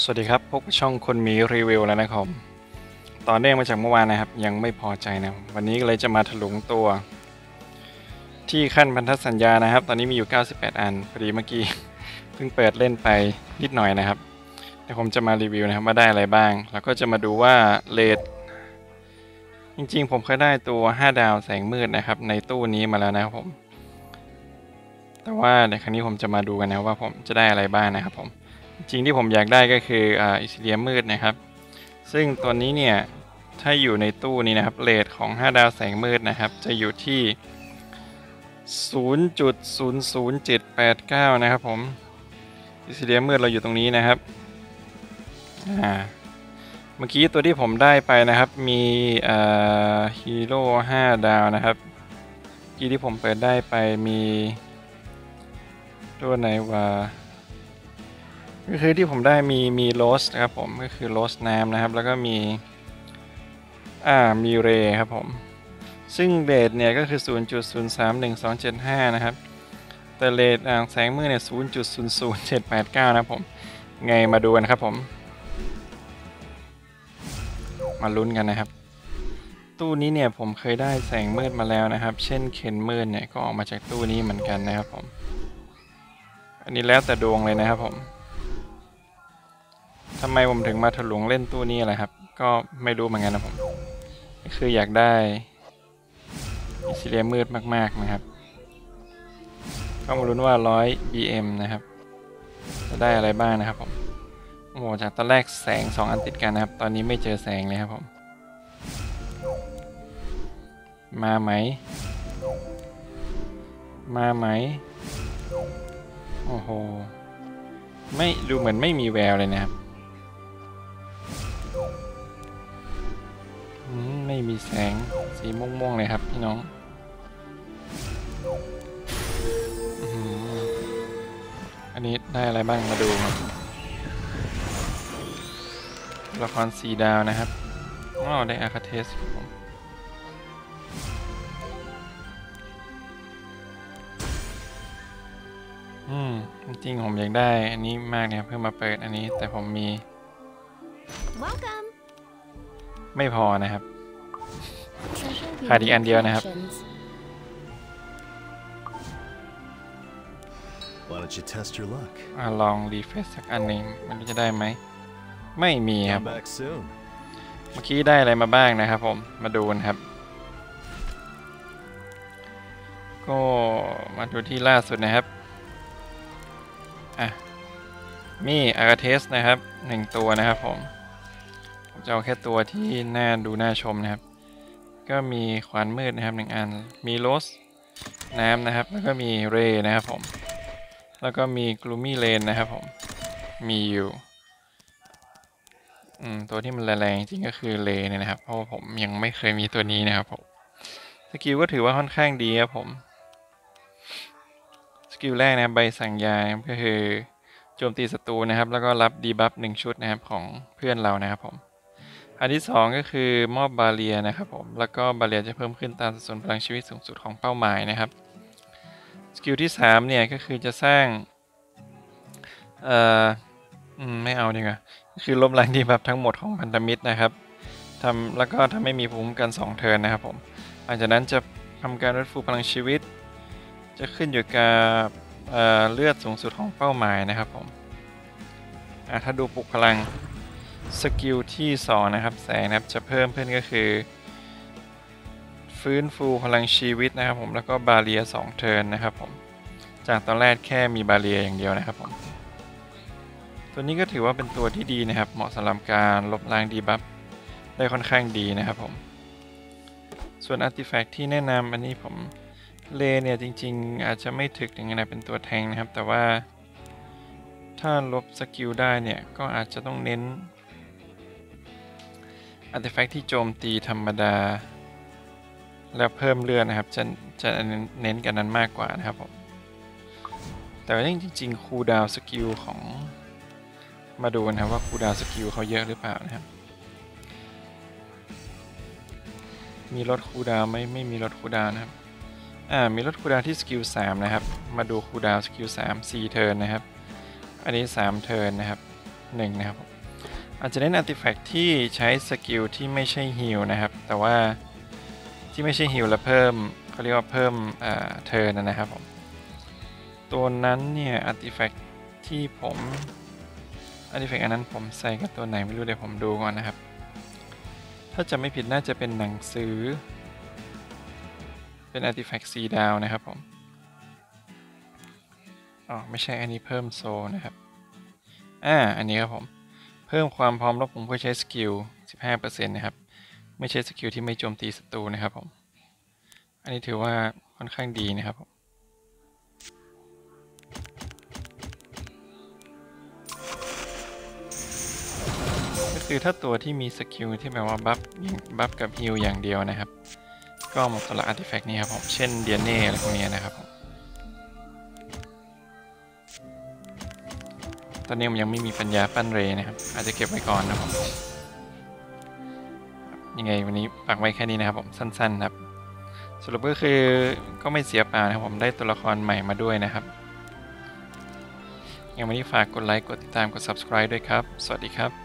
สวัสดีครับ พบกับช่องคนมีรีวิวแล้วนะครับต่อเนื่องมาจากเมื่อวานนะครับ ยังไม่พอใจนะ วันนี้ก็เลยจะมาถลุงตัว ที่ขั้นพันธสัญญานะครับ ตอนนี้มีอยู่ 98 อัน พอดีเมื่อกี้เพิ่งเปิดเล่นไปนิดหน่อยนะครับเดี๋ยวผมจะมารีวิวนะครับว่าได้อะไรบ้าง แล้วก็จะมาดูว่าเลทจริงๆ ผมเคยได้ตัว 5 ดาวแสงมืดนะครับ ในตู้นี้มาแล้วนะครับผม แต่ว่าในครั้งนี้ผมจะมาดูกันนะว่าผมจะได้อะไรบ้างนะครับผม จริงที่ผมอยากได้ก็คืออ่าอิสเลียมืดนะครับ ซึ่งตัวนี้เนี่ย ถ้าอยู่ในตู้นี้นะครับเลทของ 5 ดาวแสงมืดนะครับ จะอยู่ที่ 0.00789 นะครับผมอิสเลียมืดเราอยู่ตรงนี้นะครับอ่าเมื่อกี้ตัวที่ผมได้ไปนะครับ มีฮีโร่5ดาวนะครับอกี้ที่ผมเปิดได้ไปมีตัวไหนวะ ก็คือที่ผมได้มีมีโรสนะครับผมก็คือโรสน้ำนะครับ แล้วก็มีอ่ามีเรครับผม ซึ่งเรทเนี่ยก็คือ 0.031275 นะครับ แต่เรทอ่างแสงมืดเนี่ย 0.00789 นะครับผม ไงมาดูกันครับผม มาลุ้นกันนะครับ ตู้นี้เนี่ยผมเคยได้แสงมืดมาแล้วนะครับ เช่นเคนมืดเนี่ยก็ออกมาจากตู้นี้เหมือนกันนะครับผม อันนี้แล้วแต่ดวงเลยนะครับผม ทำไมผมถึงมาถลุงเล่นตู้นี้อะไรครับ ก็ไม่รู้เหมือนกันนะผม คืออยากได้อิซิเลียมืดมาก ๆ นะครับก็มาลุ้นว่า 100 BM นะครับ จะได้อะไรบ้างนะครับผม โอ้โห จากตอนแรกแสง 2 อันติดกันนะครับ ตอนนี้ไม่เจอแสงเลยครับผม มาไหม มาไหม โอ้โห ไม่ดูเหมือนไม่มีแววเลยนะครับ ไม่มีแสงสีม่วงๆเลยครับพี่น้องอันนี้ได้อะไรบ้างมาดูครับละครสีดาวนะครับอ๋อได้อาคาเทสครับผมอืมจริงผมอยากได้อันนี้มากเนี่ยเพื่อมาเปิดอันนี้แต่ผมมี ไม่พอนะครับ Treasure ขาดอีกอันเดียวนะครับ locations. Why don't you test your luck? อะลองรีเฟซสักอันหนึ่งมันจะได้ไหม ไม่มีครับ Come back soon. เมื่อกี้ได้อะไรมาบ้างนะครับผม มาดูกันครับ ก็มาดูที่ล่าสุดนะครับ อะ มีอากาเทสนะครับหนึ่งตัวนะครับผมผม จะเอาแค่ตัวที่น่าดูน่าชมนะครับ ก็มีขวานมืดนะครับหนึ่งอัน มีโรสน้ำนะครับ แล้วก็มี Ray นะครับผม แล้วก็มี Gloomyrain นะครับผม มีอยู่อืมตัวที่มันแรงจริงก็คือ Ray เนี่ยนะครับ เพราะว่าผมยังไม่เคยมีตัวนี้นะครับผม skill ก็ถือว่าค่อนข้างดีครับผม skill แรกนะใบสั่งยานะครับก็คือโจมตีศัตรูนะครับ แล้วก็รับ debuff หนึ่งชุดนะครับของเพื่อนเรานะครับผม อันที่สองก็คือมอบ barrier นะครับผม แล้วก็ barrier จะเพิ่มขึ้นตามสัดส่วนพลังชีวิตสูงสุดของเป้าหมายนะครับ skill ที่สามเนี่ยก็คือจะสร้าง เอ่อไม่เอาดีกว่า คือลบล้าง debuff ทั้งหมดของพันธมิตรนะครับทำแล้วก็ถ้าไม่มีภูมิคุ้มกัน 2 turn นะครับผมหลังจากนั้นจะทำการฟื้นฟูพลังชีวิต จะขึ้นอยู่กับเอ่อเลือดสูงสุดของเป้าหมายนะครับผมอะถ้าดูปลุกพลัง skill ที่ 2 นะครับแสงนะครับจะเพิ่มขึ้นก็คือ ฟื้นฟูพลังชีวิตนะครับผมแล้วก็ barrier 2 turn นะครับผมจากตอนแรกแค่มี barrier อย่างเดียวนะครับผมตัวนี้ก็ถือว่าเป็นตัวที่ดีนะครับ เหมาะสำหรับการลบล้าง debuff ได้ค่อนข้างดีนะครับผมส่วน artifact ที่แนะนำอันนี้ผม Ray เนี่ยจริงๆ อาจจะไม่ถึกถึงขนาดเป็นตัวแทงนะครับ แต่ว่าถ้าลบ skill ได้เนี่ยก็อาจจะต้องเน้น artifact ที่โจมตีธรรมดา แล้วเพิ่มเลือดนะครับ จะจะเน้นกันนั้นมากกว่านะครับผม แต่ว่าจริงๆ cooldown skill ของมาดูกันครับว่า cooldown skill เขาเยอะหรือเปล่านะครับ มีลด cooldown ไหมไม่มีลด cooldown นะครับ อ่ามีลด cooldown ที่ skill 3นะครับ มาดู cooldown skill 3 4 turn นะครับ อันนี้3 turn นะครับหนึ่งนะครับ อาจจะเล่น artifact ที่ใช้ skill ที่ไม่ใช่ heal นะครับ แต่ว่าที่ไม่ใช่ heal แล้วเพิ่มเขาเรียกว่าเพิ่ม turn นะครับผม ตัวนั้นเนี่ย artifact ที่ผม artifact อันนั้นผมใส่กับตัวไหนไม่รู้เดี๋ยวผมดูก่อนนะครับ ถ้าจะไม่ผิดน่าจะเป็นหนังสือ เป็น artifact สี่ดาวนะครับผมอ๋อไม่ใช่อันนี้เพิ่ม soul นะครับอ่าอันนี้ครับผม เพิ่มความพร้อมรบผมเพื่อใช้ skill 15%นะครับ ไม่ใช่ skill ที่ไม่โจมตีศัตรูนะครับผม อันนี้ถือว่าค่อนข้างดีนะครับผมก็คือถ้าตัวที่มี skill ที่แบบว่า buff buff กับ heal อย่างเดียวนะครับ ก็เหมาะสำหรับ artifact นี้ครับผม เช่น Diene อะไรพวกนี้นะครับผม ตอนนี้ผมยังไม่มีปัญญาปั้น Ray นะครับ อาจจะเก็บไว้ก่อนนะครับผมยังไงวันนี้ฝากไว้แค่นี้นะครับผมสั้นๆครับสรุปก็คือก็ไม่เสียเปล่านะครับผมได้ตัวละครใหม่มาด้วยนะครับยังวันนี้ฝากกดไลค์กดติดตามกด subscribe ด้วยครับ สวัสดีครับ